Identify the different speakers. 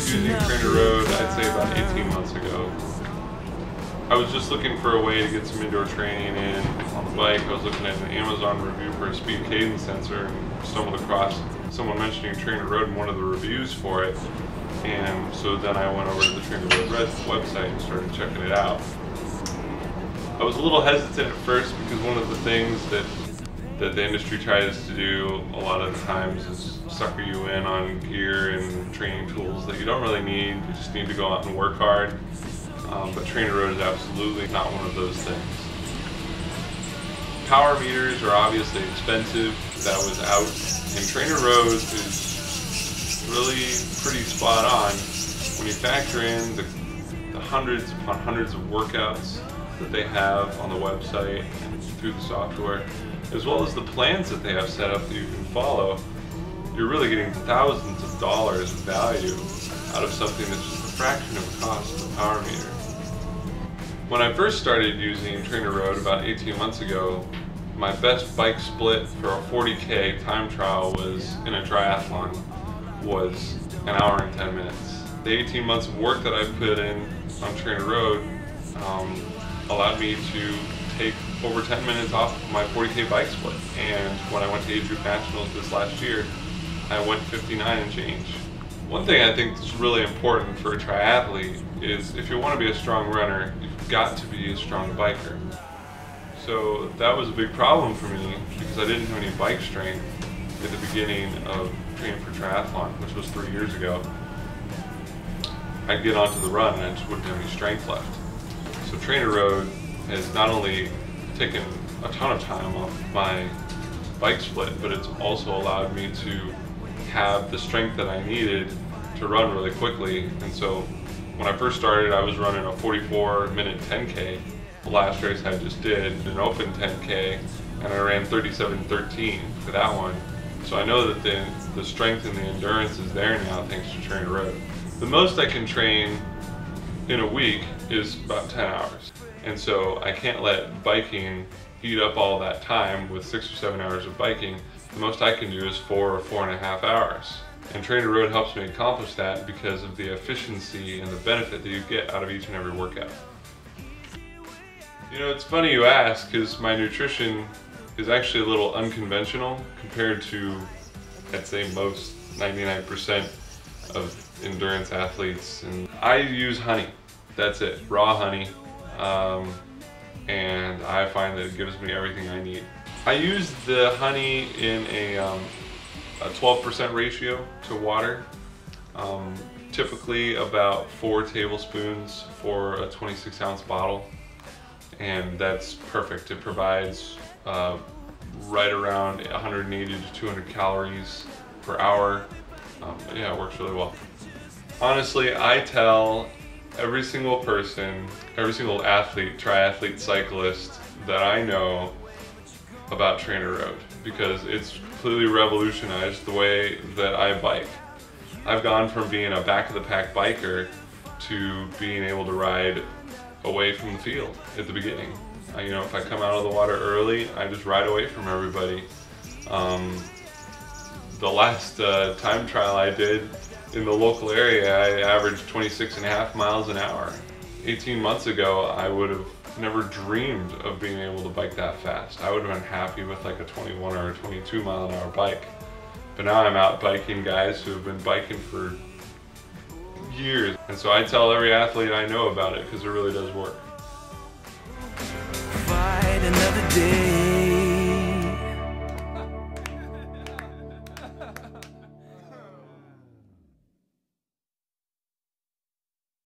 Speaker 1: started using TrainerRoad, I'd say about 18 months ago. I was just looking for a way to get some indoor training in on the bike. I was looking at an Amazon review for a speed cadence sensor and stumbled across someone mentioning TrainerRoad in one of the reviews for it. And so then I went over to the TrainerRoad website and started checking it out. I was a little hesitant at first because one of the things that that the industry tries to do a lot of times is sucker you in on gear and training tools that you don't really need. You just need to go out and work hard. Um, but TrainerRoad is absolutely not one of those things. Power meters are obviously expensive. That was out. And Trainer Road is really pretty spot on when you factor in the, the hundreds upon hundreds of workouts that they have on the website and through the software as well as the plans that they have set up that you can follow, you're really getting thousands of dollars of value out of something that's just a fraction of the cost of a power meter. When I first started using TrainerRoad about 18 months ago, my best bike split for a 40k time trial was in a triathlon was an hour and 10 minutes. The 18 months of work that I put in on TrainerRoad um, allowed me to take over 10 minutes off of my 40k bike split. And when I went to Age Group Nationals this last year, I went 59 and change. One thing I think is really important for a triathlete is if you want to be a strong runner, you've got to be a strong biker. So that was a big problem for me because I didn't have any bike strength at the beginning of training for triathlon, which was three years ago. I'd get onto the run and I just wouldn't have any strength left. So TrainerRoad has not only taken a ton of time off my bike split, but it's also allowed me to have the strength that I needed to run really quickly. And so when I first started, I was running a 44 minute 10K. The last race I just did, an open 10K, and I ran 37.13 for that one. So I know that the, the strength and the endurance is there now thanks to TrainerRoad. The most I can train in a week is about 10 hours. And so I can't let biking eat up all that time with six or seven hours of biking. The most I can do is four or four and a half hours. And TrainerRoad helps me accomplish that because of the efficiency and the benefit that you get out of each and every workout. You know, it's funny you ask because my nutrition is actually a little unconventional compared to, I'd say, most 99% of endurance athletes. And I use honey. That's it, raw honey. Um, and I find that it gives me everything I need. I use the honey in a 12% um, ratio to water. Um, typically about four tablespoons for a 26 ounce bottle. And that's perfect. It provides uh, right around 180 to 200 calories per hour. Um, yeah, it works really well. Honestly, I tell every single person, every single athlete, triathlete, cyclist that I know about TrainerRoad because it's completely revolutionized the way that I bike. I've gone from being a back of the pack biker to being able to ride away from the field at the beginning. I, you know, if I come out of the water early, I just ride away from everybody. Um, the last uh, time trial I did, in the local area, I averaged 26 and a half miles an hour. 18 months ago, I would have never dreamed of being able to bike that fast. I would have been happy with like a 21 or a 22 mile an hour bike. But now I'm out biking guys who have been biking for years. And so I tell every athlete I know about it because it really does work.